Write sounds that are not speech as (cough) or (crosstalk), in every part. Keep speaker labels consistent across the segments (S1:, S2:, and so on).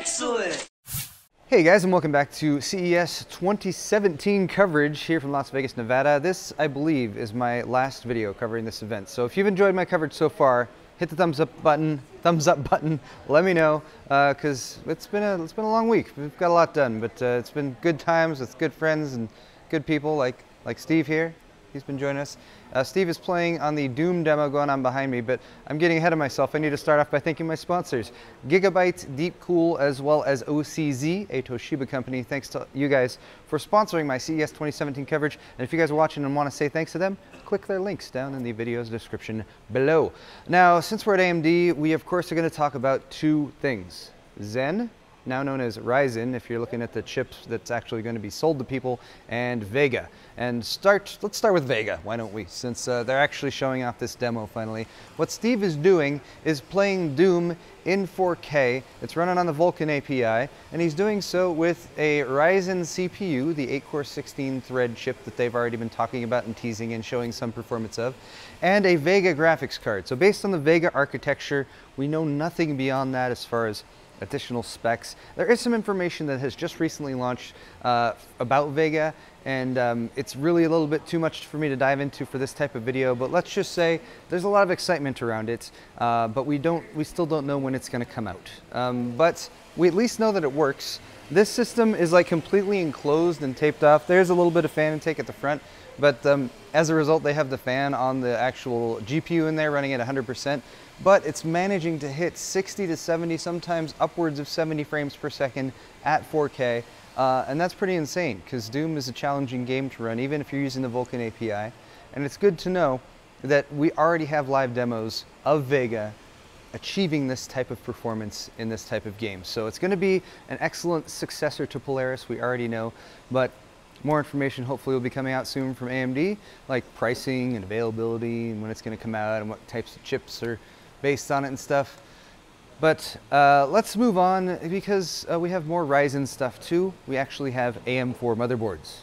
S1: Excellent!
S2: Hey guys, and welcome back to CES 2017 coverage here from Las Vegas, Nevada. This, I believe, is my last video covering this event. So if you've enjoyed my coverage so far, hit the thumbs up button, thumbs up button. Let me know, because uh, it's been a it's been a long week. We've got a lot done, but uh, it's been good times with good friends and good people like like Steve here. He's been joining us. Uh, Steve is playing on the Doom demo going on behind me, but I'm getting ahead of myself. I need to start off by thanking my sponsors, Gigabyte, Deepcool, as well as OCZ, a Toshiba company. Thanks to you guys for sponsoring my CES 2017 coverage. And if you guys are watching and want to say thanks to them, click their links down in the video's description below. Now, since we're at AMD, we of course are going to talk about two things. Zen now known as Ryzen, if you're looking at the chips that's actually going to be sold to people, and Vega. And start, let's start with Vega, why don't we, since uh, they're actually showing off this demo finally. What Steve is doing is playing Doom in 4K. It's running on the Vulkan API, and he's doing so with a Ryzen CPU, the 8-core 16-thread chip that they've already been talking about and teasing and showing some performance of, and a Vega graphics card. So based on the Vega architecture, we know nothing beyond that as far as additional specs. There is some information that has just recently launched uh, about Vega and um, it's really a little bit too much for me to dive into for this type of video, but let's just say there's a lot of excitement around it, uh, but we don't, we still don't know when it's gonna come out. Um, but we at least know that it works. This system is like completely enclosed and taped off. There's a little bit of fan intake at the front, but um, as a result, they have the fan on the actual GPU in there running at 100%, but it's managing to hit 60 to 70, sometimes upwards of 70 frames per second at 4K. Uh, and that's pretty insane because Doom is a challenging game to run, even if you're using the Vulkan API. And it's good to know that we already have live demos of Vega achieving this type of performance in this type of game. So it's going to be an excellent successor to Polaris, we already know, but more information hopefully will be coming out soon from AMD, like pricing and availability and when it's going to come out and what types of chips are based on it and stuff. But uh, let's move on because uh, we have more Ryzen stuff too. We actually have AM4 motherboards.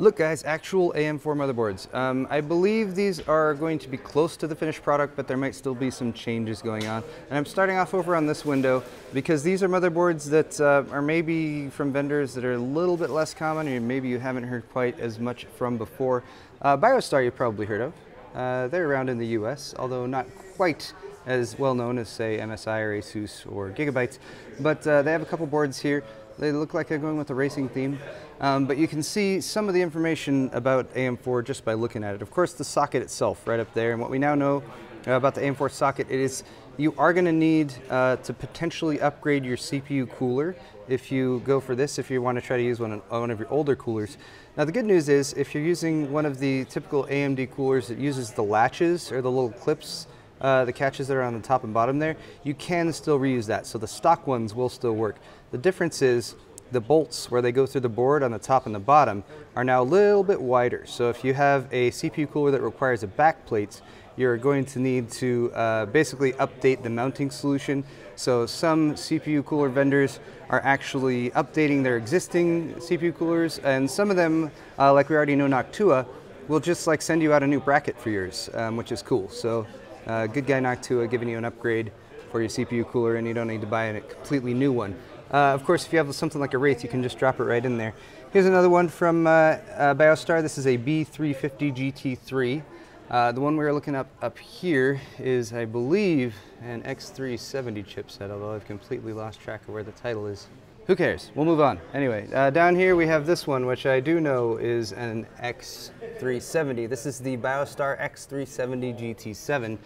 S2: Look guys, actual AM4 motherboards. Um, I believe these are going to be close to the finished product, but there might still be some changes going on. And I'm starting off over on this window because these are motherboards that uh, are maybe from vendors that are a little bit less common or maybe you haven't heard quite as much from before. Uh, Biostar you've probably heard of. Uh, they're around in the US, although not quite as well known as say MSI or Asus or Gigabytes. But uh, they have a couple boards here. They look like they're going with a racing theme. Um, but you can see some of the information about AM4 just by looking at it. Of course, the socket itself right up there. And what we now know about the AM4 socket, it is you are going to need uh, to potentially upgrade your CPU cooler if you go for this, if you want to try to use one, one of your older coolers. Now the good news is if you're using one of the typical AMD coolers that uses the latches or the little clips uh, the catches that are on the top and bottom there, you can still reuse that. So the stock ones will still work. The difference is the bolts where they go through the board on the top and the bottom are now a little bit wider. So if you have a CPU cooler that requires a back plate, you're going to need to uh, basically update the mounting solution. So some CPU cooler vendors are actually updating their existing CPU coolers and some of them, uh, like we already know Noctua, will just like send you out a new bracket for yours, um, which is cool. So uh, good guy Noctua giving you an upgrade for your CPU cooler and you don't need to buy a completely new one. Uh, of course, if you have something like a Wraith, you can just drop it right in there. Here's another one from uh, uh, Biostar. This is a B350 GT3. Uh, the one we are looking up up here is, I believe, an X370 chipset, although I've completely lost track of where the title is. Who cares? We'll move on. Anyway, uh, down here we have this one, which I do know is an X370. This is the Biostar X370 GT7.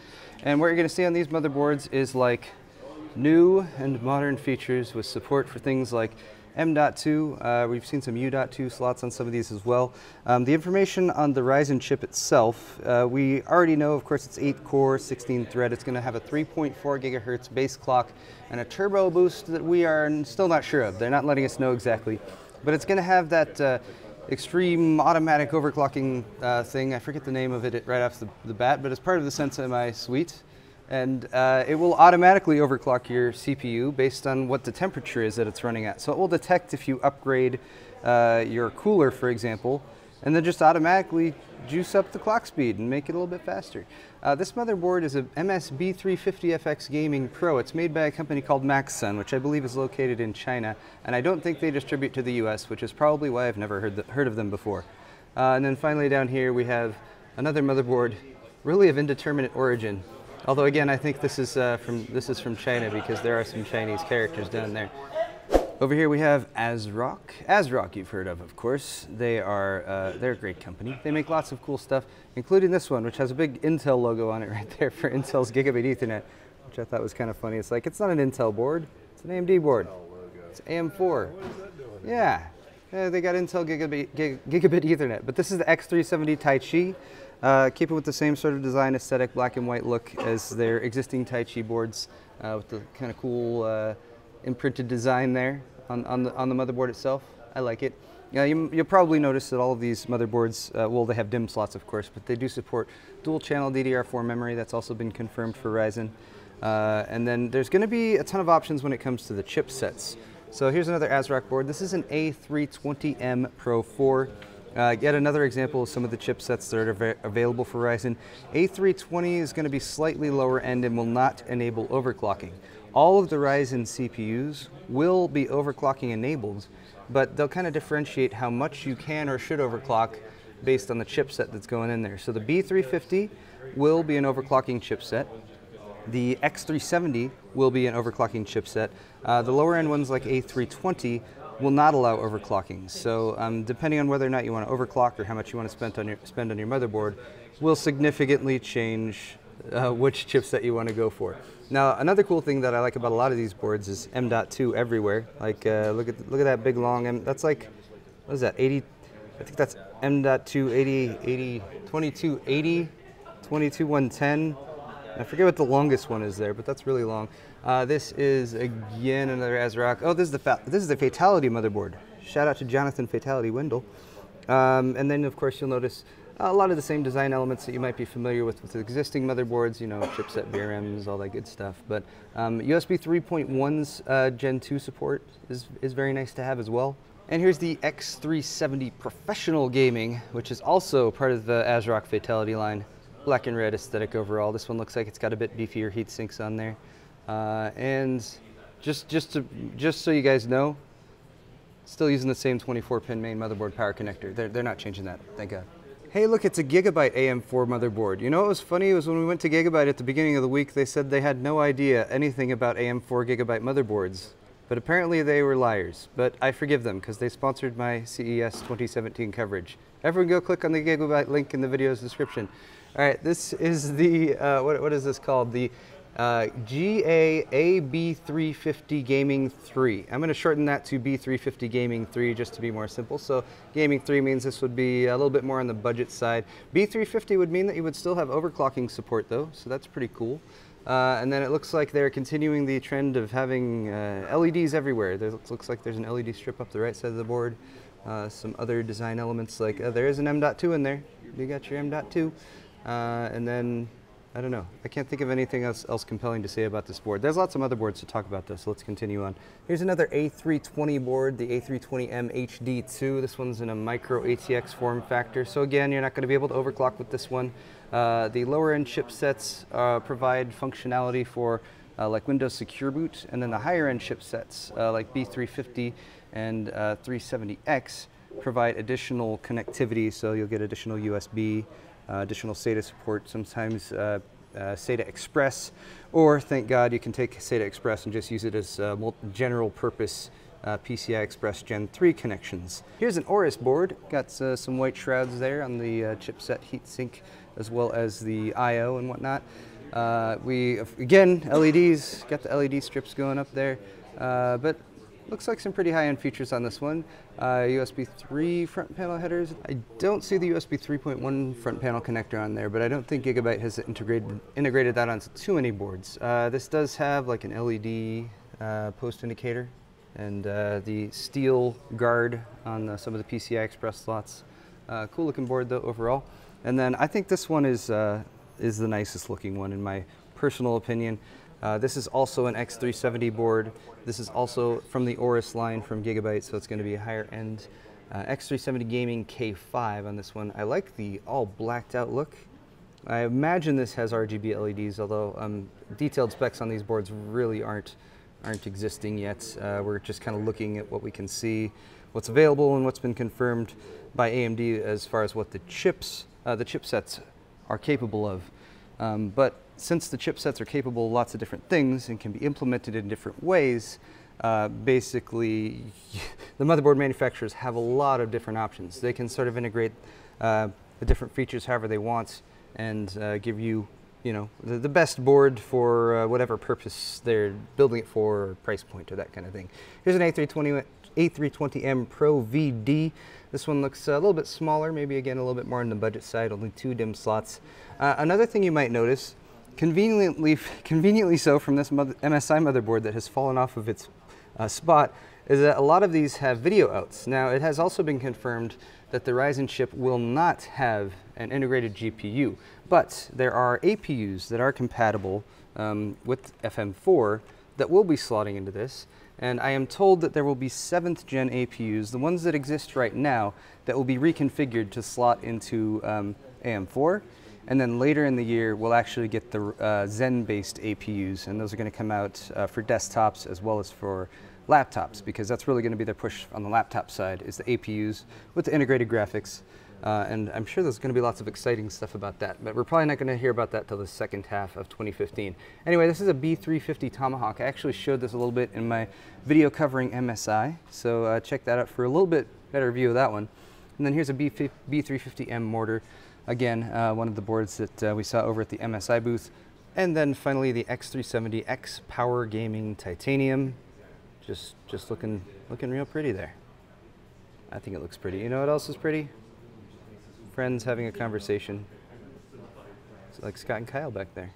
S2: And what you're going to see on these motherboards is like new and modern features with support for things like M.2. Uh, we've seen some U.2 slots on some of these as well. Um, the information on the Ryzen chip itself, uh, we already know, of course, it's 8 core, 16 thread. It's going to have a 3.4 gigahertz base clock and a turbo boost that we are still not sure of. They're not letting us know exactly. But it's going to have that uh, extreme automatic overclocking uh, thing. I forget the name of it right off the, the bat, but it's part of the SenseMI suite and uh, it will automatically overclock your CPU based on what the temperature is that it's running at. So it will detect if you upgrade uh, your cooler, for example, and then just automatically juice up the clock speed and make it a little bit faster. Uh, this motherboard is a MSB350FX Gaming Pro. It's made by a company called Maxsun, which I believe is located in China, and I don't think they distribute to the US, which is probably why I've never heard, the, heard of them before. Uh, and then finally down here we have another motherboard, really of indeterminate origin. Although again, I think this is uh, from this is from China because there are some Chinese characters down there. Over here we have ASRock. ASRock you've heard of, of course. They are uh, they're a great company. They make lots of cool stuff, including this one, which has a big Intel logo on it right there for (laughs) Intel's Gigabit Ethernet, which I thought was kind of funny. It's like it's not an Intel board, it's an AMD board. It's AM4. Yeah, yeah they got Intel Gigabit, Gigabit Ethernet, but this is the X370 Taichi. Uh, keep it with the same sort of design aesthetic, black and white look as their existing Taichi boards, uh, with the kind of cool uh, imprinted design there on, on, the, on the motherboard itself. I like it. Yeah, you, will probably notice that all of these motherboards, uh, well, they have DIMM slots, of course, but they do support dual channel DDR4 memory. That's also been confirmed for Ryzen. Uh, and then there's going to be a ton of options when it comes to the chipsets. So here's another ASRock board. This is an A320M Pro 4. Uh, yet another example of some of the chipsets that are available for Ryzen. A320 is going to be slightly lower end and will not enable overclocking. All of the Ryzen CPUs will be overclocking enabled, but they'll kind of differentiate how much you can or should overclock based on the chipset that's going in there. So the B350 will be an overclocking chipset. The X370 will be an overclocking chipset. Uh, the lower end ones like A320 will not allow overclocking. So um, depending on whether or not you want to overclock or how much you want to spend on your, spend on your motherboard will significantly change uh, which that you want to go for. Now, another cool thing that I like about a lot of these boards is M.2 everywhere. Like, uh, look at look at that big long M. That's like, what is that? 80. I think that's M.2 80 80 22 80 22 110. I forget what the longest one is there, but that's really long. Uh, this is again another ASRock. Oh, this is the this is the Fatality motherboard. Shout out to Jonathan Fatality Wendel. Um, and then of course you'll notice a lot of the same design elements that you might be familiar with with existing motherboards, you know, chipset VRMs, all that good stuff. But um, USB 3.1's uh, Gen 2 support is, is very nice to have as well. And here's the X370 Professional Gaming, which is also part of the ASRock Fatality line. Black and red aesthetic overall. This one looks like it's got a bit beefier heat sinks on there. Uh, and just, just, to, just so you guys know, still using the same 24 pin main motherboard power connector. They're, they're not changing that, thank God hey, look, it's a Gigabyte AM4 motherboard. You know what was funny was when we went to Gigabyte at the beginning of the week, they said they had no idea anything about AM4 Gigabyte motherboards. But apparently they were liars. But I forgive them because they sponsored my CES 2017 coverage. Everyone go click on the Gigabyte link in the video's description. All right, this is the, uh, what, what is this called? The uh, GAAB350 Gaming 3. I'm going to shorten that to B350 Gaming 3 just to be more simple. So Gaming 3 means this would be a little bit more on the budget side. B350 would mean that you would still have overclocking support though, so that's pretty cool. Uh, and then it looks like they're continuing the trend of having uh, LEDs everywhere. There looks like there's an LED strip up the right side of the board. Uh, some other design elements like uh, there is an M.2 in there. You got your M.2. Uh, and then I don't know. I can't think of anything else, else compelling to say about this board. There's lots of other boards to talk about this, so let's continue on. Here's another A320 board, the A320M HD2. This one's in a micro ATX form factor. So again, you're not going to be able to overclock with this one. Uh, the lower end chipsets uh, provide functionality for uh, like Windows Secure Boot, and then the higher end chipsets uh, like B350 and 370X uh, provide additional connectivity, so you'll get additional USB, additional SATA support, sometimes uh, uh, SATA Express, or thank God you can take SATA Express and just use it as general purpose uh, PCI Express Gen 3 connections. Here's an Aorus board, got uh, some white shrouds there on the uh, chipset heatsink as well as the I.O. and whatnot. we, again, LEDs, got the LED strips going up there, but Looks like some pretty high-end features on this one. Uh, USB 3 front panel headers. I don't see the USB 3.1 front panel connector on there, but I don't think Gigabyte has integrated, integrated that onto too many boards. Uh, this does have like an LED uh, post indicator and uh, the steel guard on the, some of the PCI Express slots. Uh, cool looking board though overall. And then I think this one is, uh, is the nicest looking one in my personal opinion. Uh, this is also an X370 board. This is also from the Aorus line from Gigabyte, so it's going to be a higher end Uh, X370 Gaming K5 on this one. I like the all blacked out look. I imagine this has RGB LEDs, although um, detailed specs on these boards really aren't aren't existing yet. Uh, we're just kind of looking at what we can see, what's available, and what's been confirmed by AMD as far as what the chips, uh, the chipsets, are capable of. Um, but since the chipsets are capable of lots of different things and can be implemented in different ways, uh, basically (laughs) the motherboard manufacturers have a lot of different options. They can sort of integrate uh, the different features however they want and uh, give you you know, the, the best board for uh, whatever purpose they're building it for, or price point, or that kind of thing. Here's an A320, A320M Pro VD. This one looks a little bit smaller, maybe again a little bit more on the budget side, only two DIMM slots. Uh, another thing you might notice, conveniently, conveniently so from this mother, MSI motherboard that has fallen off of its uh, spot, is that a lot of these have video outs. Now, it has also been confirmed that the Ryzen chip will not have an integrated GPU, but there are APUs that are compatible um, with FM4 that will be slotting into this. And I am told that there will be seventh gen APUs, the ones that exist right now, that will be reconfigured to slot into um, AM4. And then later in the year, we'll actually get the uh, Zen based APUs, and those are going to come out uh, for desktops as well as for laptops because that's really going to be their push on the laptop side is the APUs with the integrated graphics. Uh, and I'm sure there's going to be lots of exciting stuff about that, but we're probably not going to hear about that till the second half of 2015. Anyway, this is a B350 Tomahawk. I actually showed this a little bit in my video covering MSI, so uh, check that out for a little bit better view of that one. And then here's a B350M mortar. Again, uh, one of the boards that uh, we saw over at the MSI booth. And then finally the X370X Power Gaming Titanium just just looking looking real pretty there. I think it looks pretty. You know what else is pretty? Friends having a conversation. It's like Scott and Kyle back there,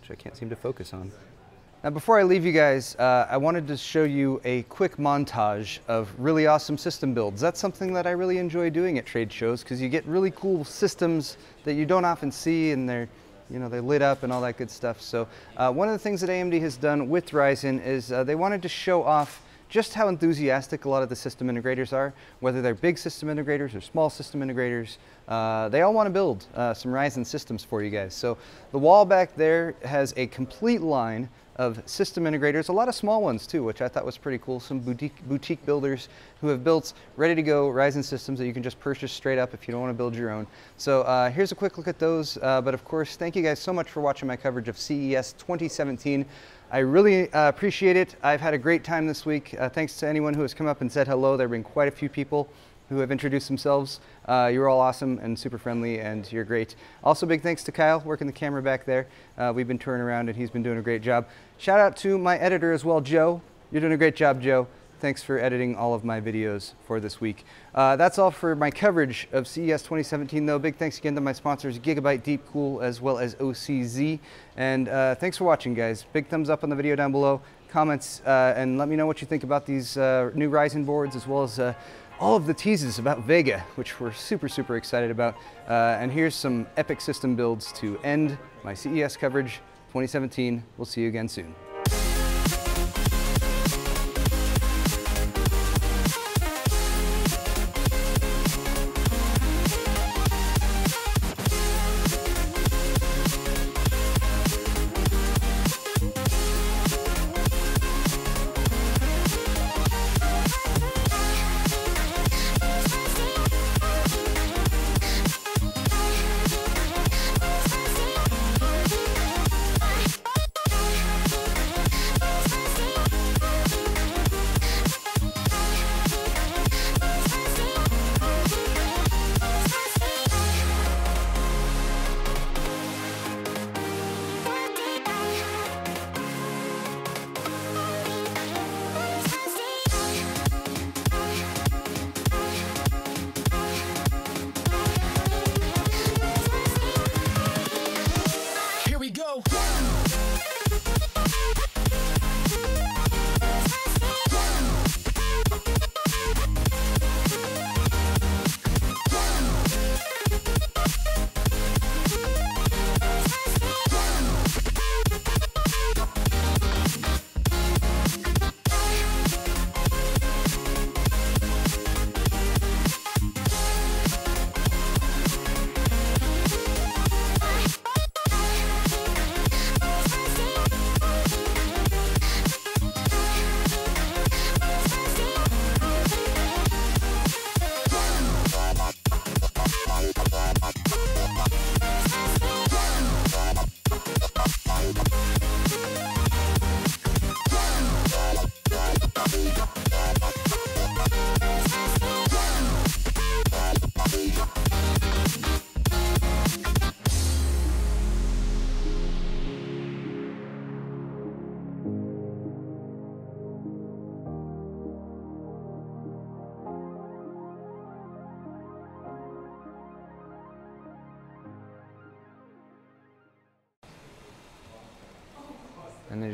S2: which I can't seem to focus on. Now, before I leave you guys, uh, I wanted to show you a quick montage of really awesome system builds. That's something that I really enjoy doing at trade shows because you get really cool systems that you don't often see and they're you know, they lit up and all that good stuff. So uh, one of the things that AMD has done with Ryzen is uh, they wanted to show off just how enthusiastic a lot of the system integrators are, whether they're big system integrators or small system integrators. Uh, they all want to build uh, some Ryzen systems for you guys. So the wall back there has a complete line of system integrators, a lot of small ones too, which I thought was pretty cool. Some boutique, boutique builders who have built ready to go Ryzen systems that you can just purchase straight up if you don't want to build your own. So uh, here's a quick look at those. Uh, but of course, thank you guys so much for watching my coverage of CES 2017. I really uh, appreciate it. I've had a great time this week. Uh, thanks to anyone who has come up and said hello. There have been quite a few people who have introduced themselves. Uh, you're all awesome and super friendly, and you're great. Also, big thanks to Kyle working the camera back there. Uh, we've been touring around, and he's been doing a great job. Shout out to my editor as well, Joe. You're doing a great job, Joe. Thanks for editing all of my videos for this week. Uh, that's all for my coverage of CES 2017, though. Big thanks again to my sponsors, Gigabyte Deepcool, as well as OCZ. And uh, thanks for watching, guys. Big thumbs up on the video down below. Comments, uh, and let me know what you think about these uh, new Ryzen boards, as well as uh, all of the teases about Vega, which we're super, super excited about. Uh, and here's some epic system builds to end my CES coverage 2017. We'll see you again soon.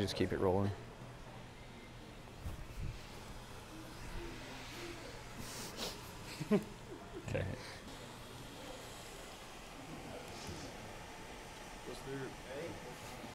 S2: Just keep it rolling.